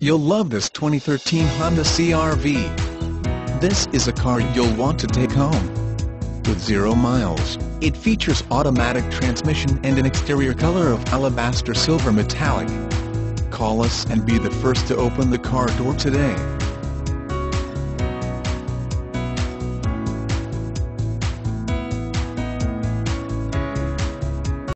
You'll love this 2013 Honda CR-V. This is a car you'll want to take home. With zero miles, it features automatic transmission and an exterior color of alabaster silver metallic. Call us and be the first to open the car door today.